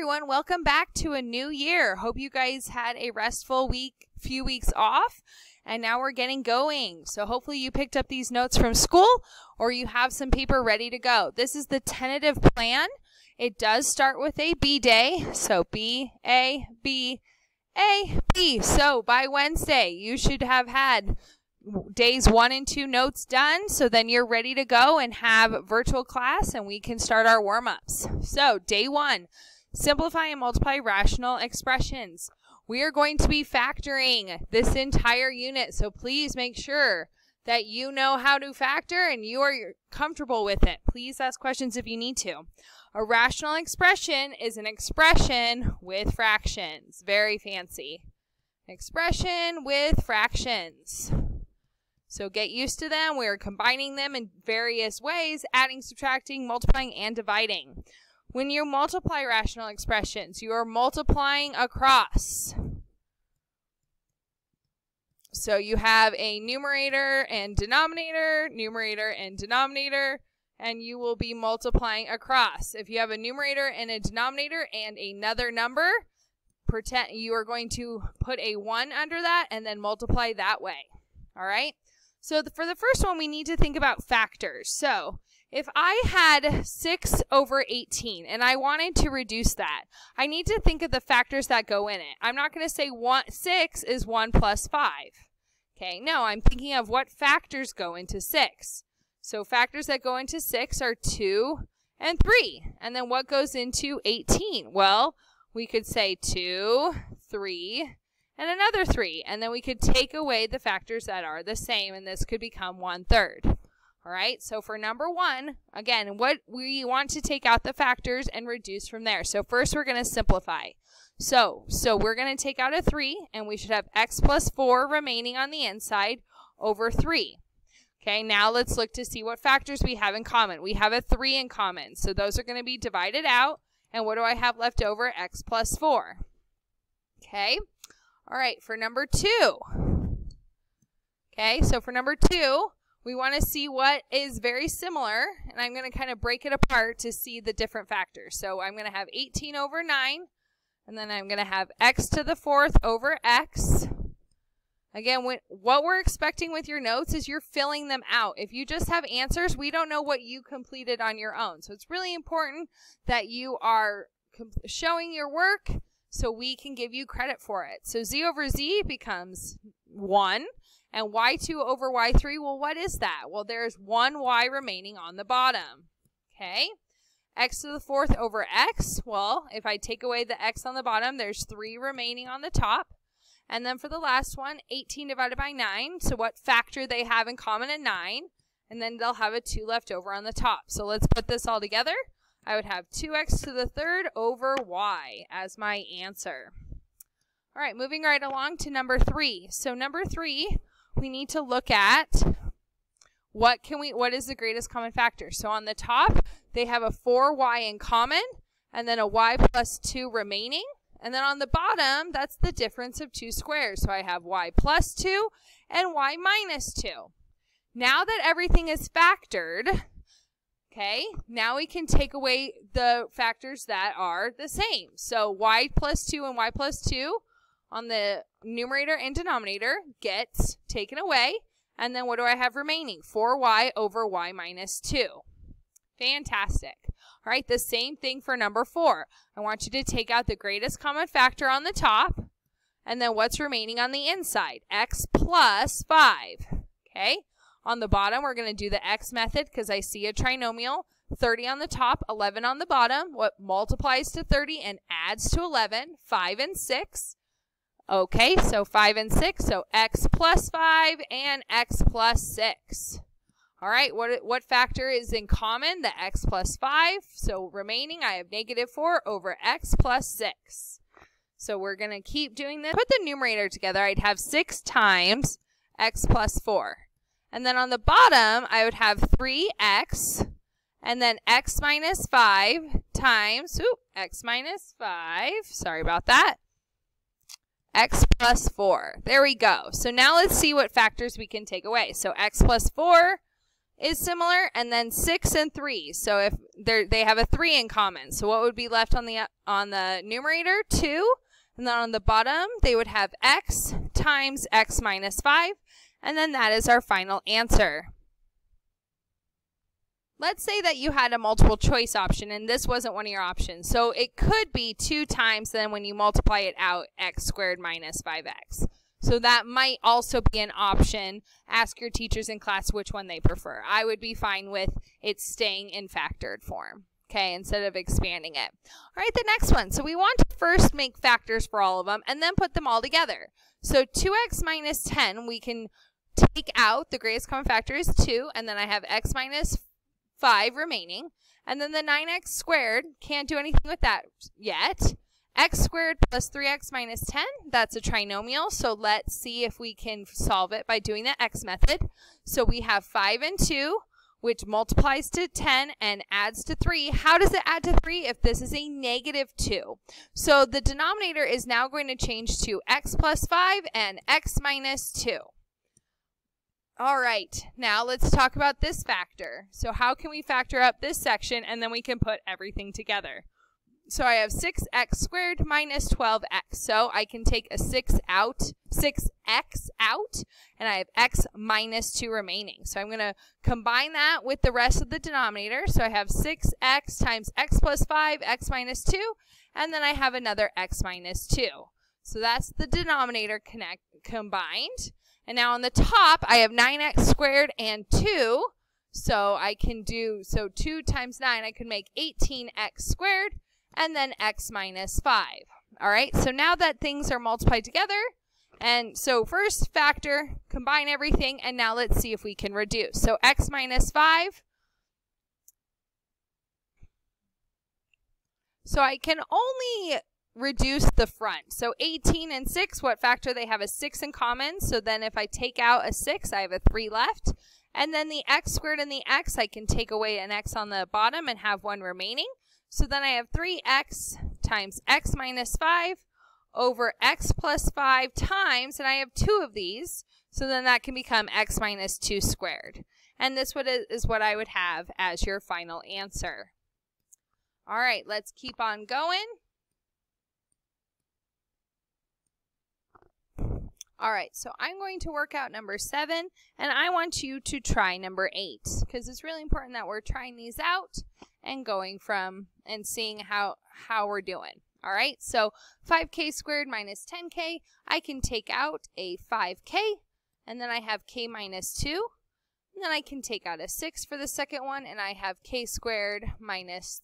everyone. Welcome back to a new year. Hope you guys had a restful week, few weeks off, and now we're getting going. So hopefully you picked up these notes from school or you have some paper ready to go. This is the tentative plan. It does start with a B day. So B, A, B, A, B. So by Wednesday, you should have had days one and two notes done. So then you're ready to go and have virtual class and we can start our warm ups. So day one, simplify and multiply rational expressions. We are going to be factoring this entire unit. So please make sure that you know how to factor and you are comfortable with it. Please ask questions if you need to. A rational expression is an expression with fractions. Very fancy. Expression with fractions. So get used to them. We're combining them in various ways, adding, subtracting, multiplying, and dividing. When you multiply rational expressions, you are multiplying across. So you have a numerator and denominator, numerator and denominator, and you will be multiplying across. If you have a numerator and a denominator and another number, pretend you are going to put a 1 under that and then multiply that way. All right? So the, for the first one, we need to think about factors. So if I had 6 over 18 and I wanted to reduce that, I need to think of the factors that go in it. I'm not going to say one, 6 is 1 plus 5. Okay, no, I'm thinking of what factors go into 6. So factors that go into 6 are 2 and 3. And then what goes into 18? Well, we could say 2, 3, and another 3. And then we could take away the factors that are the same, and this could become 1 third. All right, so for number one, again, what we want to take out the factors and reduce from there. So first we're going to simplify. So, so we're going to take out a 3, and we should have x plus 4 remaining on the inside over 3. Okay, now let's look to see what factors we have in common. We have a 3 in common, so those are going to be divided out. And what do I have left over? x plus 4. Okay, all right, for number two. Okay, so for number two, we want to see what is very similar, and I'm going to kind of break it apart to see the different factors. So I'm going to have 18 over 9, and then I'm going to have x to the fourth over x. Again, what we're expecting with your notes is you're filling them out. If you just have answers, we don't know what you completed on your own. So it's really important that you are showing your work so we can give you credit for it. So z over z becomes 1, and y2 over y3, well, what is that? Well, there's one y remaining on the bottom. Okay? x to the fourth over x, well, if I take away the x on the bottom, there's 3 remaining on the top. And then for the last one, 18 divided by 9. So what factor they have in common a 9. And then they'll have a 2 left over on the top. So let's put this all together. I would have 2x to the third over y as my answer. All right, moving right along to number 3. So number 3, we need to look at what can we what is the greatest common factor? So on the top, they have a 4y in common and then a y plus 2 remaining. And then on the bottom, that's the difference of two squares. So I have y plus 2 and y minus 2. Now that everything is factored, okay, now we can take away the factors that are the same. So y plus 2 and y plus 2 on the numerator and denominator gets taken away. And then what do I have remaining? 4y over y minus 2. Fantastic. All right, the same thing for number 4. I want you to take out the greatest common factor on the top, and then what's remaining on the inside? x plus 5. Okay, on the bottom, we're going to do the x method because I see a trinomial. 30 on the top, 11 on the bottom. What multiplies to 30 and adds to 11? 5 and 6. Okay, so 5 and 6, so x plus 5 and x plus 6. All right, what, what factor is in common? The x plus 5. So remaining, I have negative 4 over x plus 6. So we're going to keep doing this. Put the numerator together. I'd have 6 times x plus 4. And then on the bottom, I would have 3x and then x minus 5 times, ooh, x minus 5. Sorry about that x plus 4. There we go. So now let's see what factors we can take away. So x plus 4 is similar, and then 6 and 3. So if they have a 3 in common. So what would be left on the on the numerator? 2. And then on the bottom, they would have x times x minus 5. And then that is our final answer. Let's say that you had a multiple choice option and this wasn't one of your options. So it could be 2 times then when you multiply it out, x squared minus 5x. So that might also be an option. Ask your teachers in class which one they prefer. I would be fine with it staying in factored form, okay, instead of expanding it. All right, the next one. So we want to first make factors for all of them and then put them all together. So 2x minus 10, we can take out, the greatest common factor is 2, and then I have x minus 5 remaining. And then the 9x squared, can't do anything with that yet. x squared plus 3x minus 10, that's a trinomial. So let's see if we can solve it by doing the x method. So we have 5 and 2, which multiplies to 10 and adds to 3. How does it add to 3 if this is a negative 2? So the denominator is now going to change to x plus 5 and x minus 2. All right, now let's talk about this factor. So how can we factor up this section and then we can put everything together? So I have 6x squared minus 12x. So I can take a 6 out, 6x out, and I have x minus 2 remaining. So I'm going to combine that with the rest of the denominator. So I have 6x times x plus 5, x minus 2, and then I have another x minus 2. So that's the denominator connect combined. And now on the top, I have 9x squared and 2. So I can do, so 2 times 9, I can make 18x squared and then x minus 5. All right, so now that things are multiplied together, and so first factor, combine everything, and now let's see if we can reduce. So x minus 5. So I can only reduce the front. So 18 and 6, what factor? They have a 6 in common. So then if I take out a 6, I have a 3 left. And then the x squared and the x, I can take away an x on the bottom and have one remaining. So then I have 3x times x minus 5 over x plus 5 times, and I have two of these, so then that can become x minus 2 squared. And this is what I would have as your final answer. All right, let's keep on going. All right, so I'm going to work out number seven, and I want you to try number eight because it's really important that we're trying these out and going from and seeing how, how we're doing. All right, so 5k squared minus 10k, I can take out a 5k, and then I have k minus 2, and then I can take out a 6 for the second one, and I have k squared minus,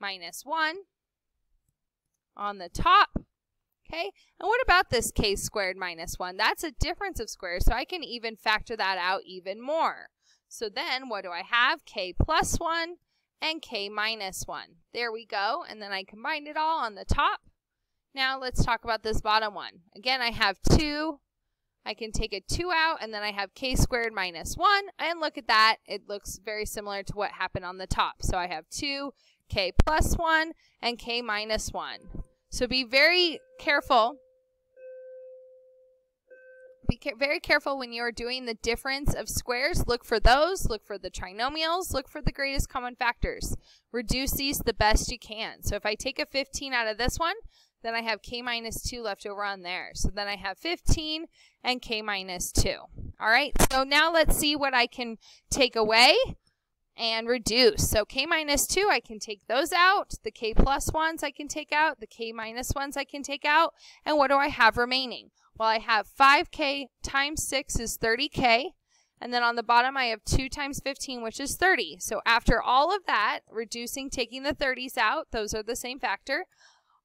minus 1 on the top. Okay, and what about this k squared minus 1? That's a difference of squares, so I can even factor that out even more. So then what do I have? k plus 1 and k minus 1. There we go, and then I combined it all on the top. Now let's talk about this bottom one. Again, I have 2. I can take a 2 out, and then I have k squared minus 1. And look at that. It looks very similar to what happened on the top. So I have 2, k plus 1, and k minus 1. So be very careful. Be ca very careful when you're doing the difference of squares. Look for those. Look for the trinomials. Look for the greatest common factors. Reduce these the best you can. So if I take a 15 out of this one, then I have k minus 2 left over on there. So then I have 15 and k minus 2. All right, so now let's see what I can take away and reduce. So k minus 2, I can take those out. The k plus ones I can take out. The k minus ones I can take out. And what do I have remaining? Well, I have 5k times 6 is 30k. And then on the bottom, I have 2 times 15, which is 30. So after all of that, reducing, taking the 30s out, those are the same factor.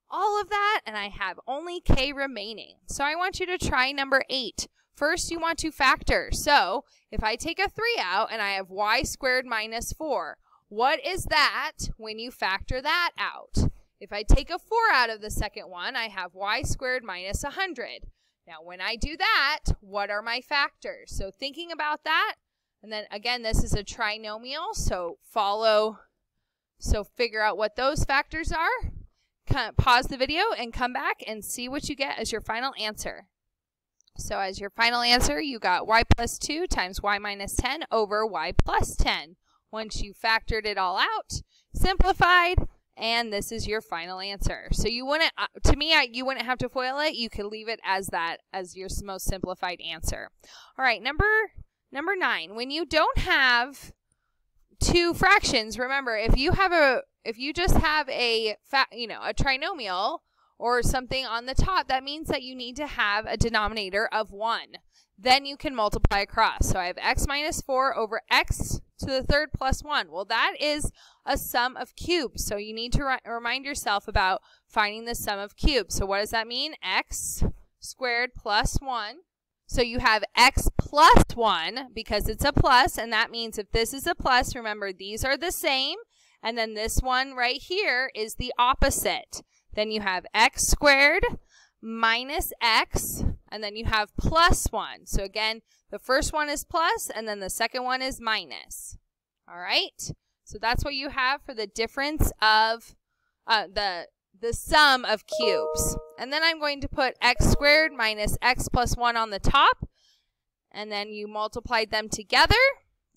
All of that, and I have only k remaining. So I want you to try number 8. First, you want to factor. So if I take a 3 out and I have y squared minus 4, what is that when you factor that out? If I take a 4 out of the second one, I have y squared minus 100. Now, when I do that, what are my factors? So thinking about that, and then again, this is a trinomial, so follow, so figure out what those factors are. Pause the video and come back and see what you get as your final answer. So as your final answer, you got y plus 2 times y minus 10 over y plus 10. Once you factored it all out, simplified, and this is your final answer. So you wouldn't, uh, to me, I, you wouldn't have to FOIL it. You could leave it as that, as your most simplified answer. All right, number number nine. When you don't have two fractions, remember if you have a, if you just have a, fa- you know, a trinomial or something on the top, that means that you need to have a denominator of one. Then you can multiply across. So I have x minus 4 over x to the third plus 1. Well, that is a sum of cubes. So you need to re remind yourself about finding the sum of cubes. So what does that mean? x squared plus 1. So you have x plus 1 because it's a plus, and that means if this is a plus, remember these are the same, and then this one right here is the opposite. Then you have x squared minus x, and then you have plus 1. So again, the first one is plus, and then the second one is minus. All right? So that's what you have for the difference of uh, the, the sum of cubes. And then I'm going to put x squared minus x plus 1 on the top, and then you multiplied them together.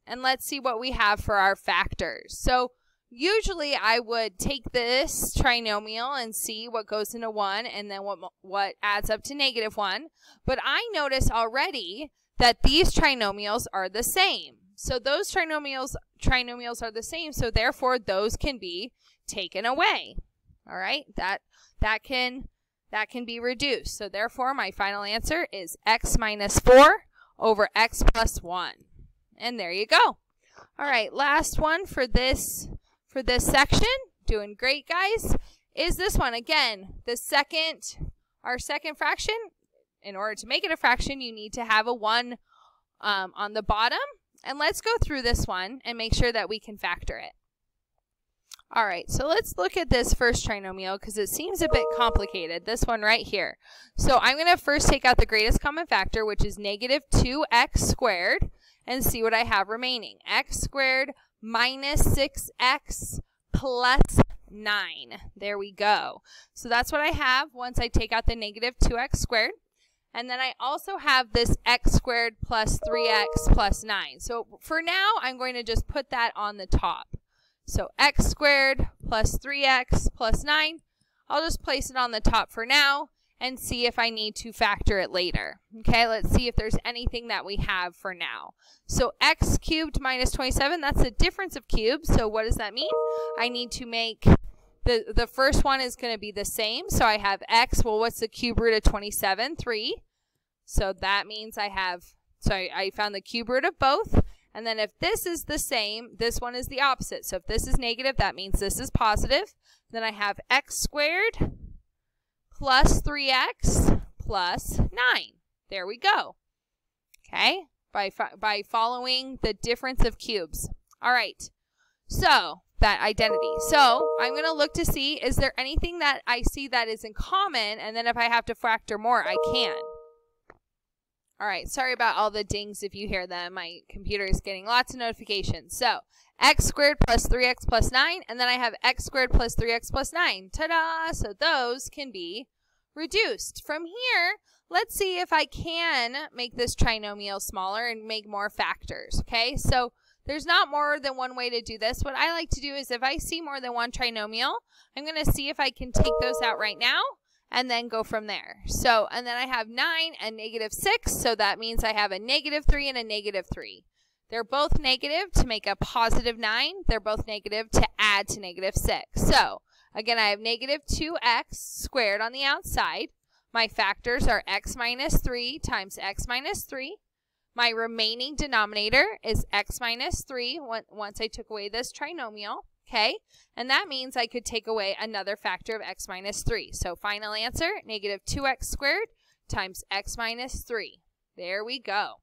And let's see what we have for our factors. So Usually I would take this trinomial and see what goes into 1 and then what, what adds up to negative 1. But I notice already that these trinomials are the same. So those trinomials trinomials are the same, so therefore those can be taken away. All right? That that can that can be reduced. So therefore my final answer is x minus 4 over x plus 1. And there you go. All right, last one for this for this section. Doing great, guys. Is this one. Again, the second, our second fraction, in order to make it a fraction, you need to have a 1 um, on the bottom. And let's go through this one and make sure that we can factor it. All right, so let's look at this first trinomial because it seems a bit complicated, this one right here. So I'm going to first take out the greatest common factor, which is negative 2x squared, and see what I have remaining. x squared minus 6x plus 9. There we go. So that's what I have once I take out the negative 2x squared. And then I also have this x squared plus 3x plus 9. So for now, I'm going to just put that on the top. So x squared plus 3x plus 9. I'll just place it on the top for now and see if I need to factor it later. Okay, let's see if there's anything that we have for now. So x cubed minus 27, that's the difference of cubes. So what does that mean? I need to make, the, the first one is going to be the same. So I have x, well, what's the cube root of 27? 3. So that means I have, so I, I found the cube root of both. And then if this is the same, this one is the opposite. So if this is negative, that means this is positive. Then I have x squared plus 3x plus 9. There we go. Okay, by, by following the difference of cubes. All right, so that identity. So I'm going to look to see, is there anything that I see that is in common? And then if I have to factor more, I can. All right, sorry about all the dings if you hear them. My computer is getting lots of notifications. So x squared plus 3x plus 9, and then I have x squared plus 3x plus 9. Ta-da! So those can be reduced. From here, let's see if I can make this trinomial smaller and make more factors, okay? So there's not more than one way to do this. What I like to do is if I see more than one trinomial, I'm going to see if I can take those out right now and then go from there. So, and then I have 9 and negative 6, so that means I have a negative 3 and a negative 3. They're both negative to make a positive 9. They're both negative to add to negative 6. So, again, I have negative 2x squared on the outside. My factors are x minus 3 times x minus 3. My remaining denominator is x minus 3 once I took away this trinomial okay? And that means I could take away another factor of x minus 3. So final answer, negative 2x squared times x minus 3. There we go.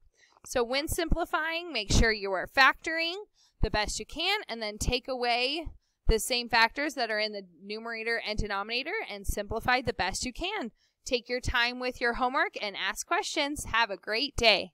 So when simplifying, make sure you are factoring the best you can and then take away the same factors that are in the numerator and denominator and simplify the best you can. Take your time with your homework and ask questions. Have a great day.